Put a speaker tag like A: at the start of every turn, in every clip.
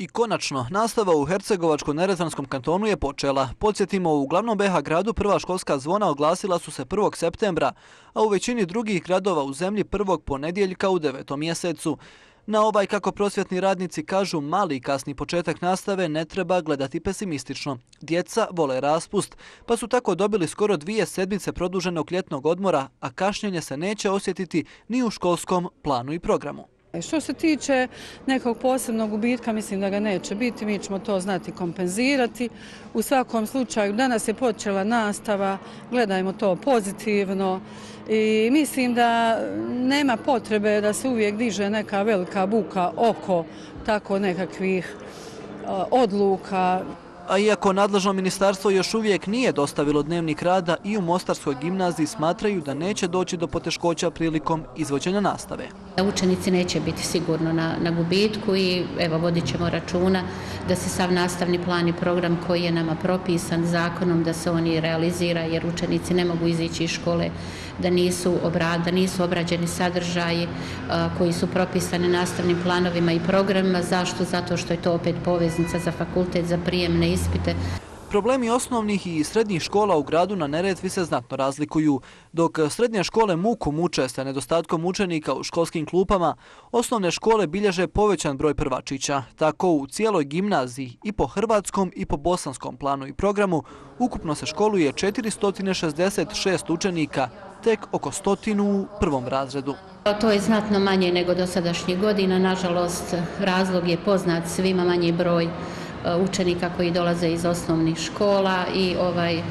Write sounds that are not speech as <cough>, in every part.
A: I konačno, nastava u Hercegovačko-Nerezanskom kantonu je počela. Podsjetimo, u glavnom BH gradu prva školska zvona oglasila su se 1. septembra, a u većini drugih gradova u zemlji prvog ponedjeljka u devetom mjesecu. Na ovaj, kako prosvjetni radnici kažu, mali i kasni početak nastave ne treba gledati pesimistično. Djeca vole raspust, pa su tako dobili skoro dvije sedmice produženog ljetnog odmora, a kašnjenje se neće osjetiti ni u školskom planu i programu.
B: E, što se tiče nekog posebnog gubitka, mislim da ga neće biti, mi ćemo to znati kompenzirati. U svakom slučaju, danas je počela nastava, gledajmo to pozitivno i mislim da nema potrebe da se uvijek diže neka velika buka oko tako nekakvih odluka.
A: A iako nadležno ministarstvo još uvijek nije dostavilo dnevnik rada i u Mostarskoj gimnaziji smatraju da neće doći do poteškoća prilikom izvođenja nastave.
C: Učenici neće biti sigurno na, na gubitku i evo vodit ćemo računa da se sav nastavni plan i program koji je nama propisan zakonom da se oni realizira jer učenici ne mogu izići iz škole da nisu, obra, da nisu obrađeni sadržaji uh, koji su propisani nastavnim planovima i programima. Zašto? Zato što je to opet poveznica za fakultet, za prijemne ispite.
A: Problemi osnovnih i srednjih škola u gradu na Neretvi se znatno razlikuju. Dok srednje škole muku muče sa nedostatkom učenika u školskim klupama, osnovne škole bilježe povećan broj prvačića. Tako u cijeloj gimnaziji i po hrvatskom i po bosanskom planu i programu ukupno se školuje 466 učenika, tek oko stotinu u prvom razredu.
C: To je znatno manje nego dosadašnjih godina. Nažalost, razlog je poznat svima manji broj učenika Eh, učenika koji dolaze iz osnovnih škola i ovaj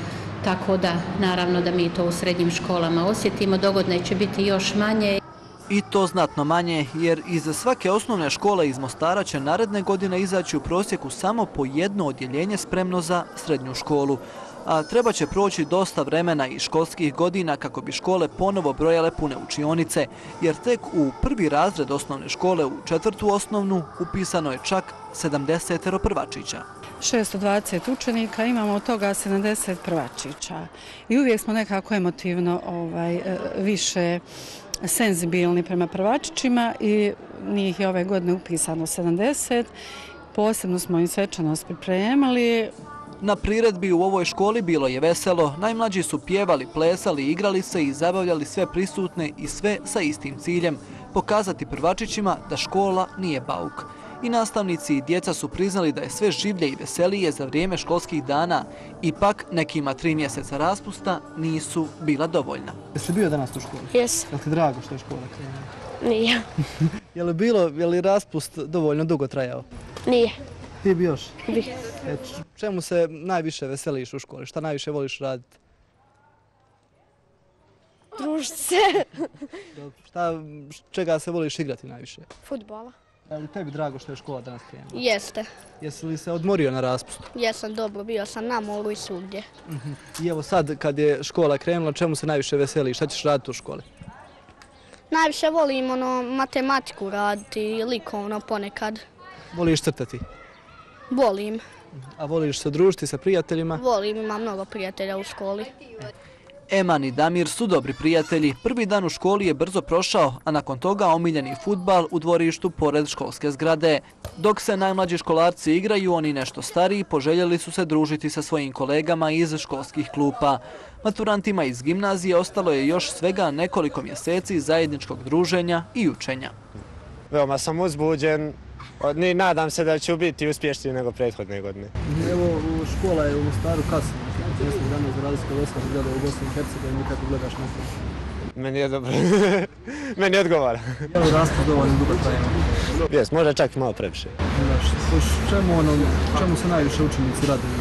C: tako da naravno da mi to u srednjim školama osjetimo. Dogodne će biti još manje.
A: I to znatno manje, jer iz svake osnovne škole iz Mostara će naredne godine izaći u prosjeku samo po jedno odjeljenje spremno za srednju školu a treba će proći dosta vremena i školskih godina kako bi škole ponovo brojale pune učionice, jer tek u prvi razred osnovne škole u četvrtu osnovnu upisano je čak 70 prvačića.
B: 620 učenika, imamo od toga 70 prvačića. I uvijek smo nekako emotivno ovaj, e, više senzibilni prema prvačićima i njih je ove godine upisano 70. Posebno smo im svečanost pripremali.
A: Na priredbi u ovoj školi bilo je veselo, najmlađi su pjevali, plesali, igrali se i zabavljali sve prisutne i sve sa istim ciljem, pokazati prvačićima da škola nije bauk. I nastavnici i djeca su priznali da je sve življe i veselije za vrijeme školskih dana, ipak nekima tri mjeseca raspusta nisu bila dovoljna.
D: Jesi bio danas u školi?
E: Jes.
D: Je li ti drago što je škola krenula?
E: Nije. <laughs>
D: je li bilo, je li raspust dovoljno dugo trajao?
E: Nije.
D: Ti bi još?
E: Bi.
D: E, čemu se najviše veseliš u školi? Šta najviše voliš raditi?
E: Družiti se.
D: Šta, čega se voliš igrati najviše?
E: Futbola.
D: Je li tebi drago što je škola danas krenula?
E: Jeste.
D: Jesi li se odmorio na raspustu?
E: Jesam dobro, bio sam na moru i svugdje.
D: Mhm. I evo sad kad je škola krenula, čemu se najviše veseliš? Šta ćeš raditi u školi?
E: Najviše volim ono, matematiku raditi i likovno ponekad.
D: Voliš crtati?
E: Volim.
D: A voliš se družiti sa prijateljima?
E: Volim, imam mnogo prijatelja u školi.
A: Eman i Damir su dobri prijatelji. Prvi dan u školi je brzo prošao, a nakon toga omiljeni futbal u dvorištu pored školske zgrade. Dok se najmlađi školarci igraju, oni nešto stariji poželjeli su se družiti sa svojim kolegama iz školskih klupa. Maturantima iz gimnazije ostalo je još svega nekoliko mjeseci zajedničkog druženja i učenja.
F: Veoma sam uzbuđen, Ni nadam se da će biti uspješniji nego prethodne godine.
D: Evo, škola je u Mostaru kasno, mjesec dana za razliku od gledao u Bosni i Hercegovini, kako gledaš na to?
F: Meni je dobro. <laughs> Meni odgovara. <laughs>
D: Evo rastu dovoljno dugo trajeno.
F: Jes, možda čak i malo previše.
D: Čemu, ono, čemu se najviše učenici raduju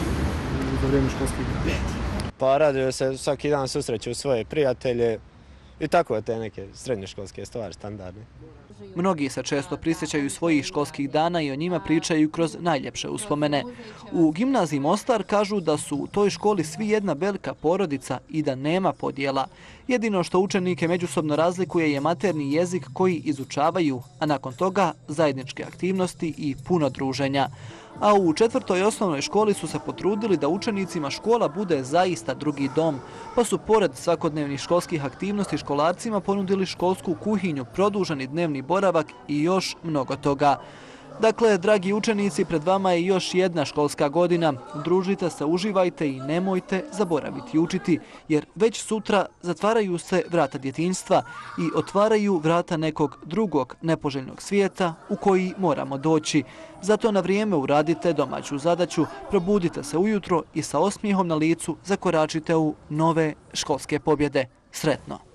D: za vrijeme školskih dana?
F: Pa raduju se svaki dan susreću svoje prijatelje i tako te neke srednjoškolske stvari, standardne.
A: Mnogi se često prisjećaju svojih školskih dana i o njima pričaju kroz najljepše uspomene. U gimnaziji Mostar kažu da su u toj školi svi jedna velika porodica i da nema podjela. Jedino što učenike međusobno razlikuje je materni jezik koji izučavaju, a nakon toga zajedničke aktivnosti i puno druženja a u četvrtoj osnovnoj školi su se potrudili da učenicima škola bude zaista drugi dom, pa su pored svakodnevnih školskih aktivnosti školarcima ponudili školsku kuhinju, produženi dnevni boravak i još mnogo toga. Dakle, dragi učenici, pred vama je još jedna školska godina. Družite se, uživajte i nemojte zaboraviti učiti, jer već sutra zatvaraju se vrata djetinstva i otvaraju vrata nekog drugog nepoželjnog svijeta u koji moramo doći. Zato na vrijeme uradite domaću zadaću, probudite se ujutro i sa osmijehom na licu zakoračite u nove školske pobjede. Sretno!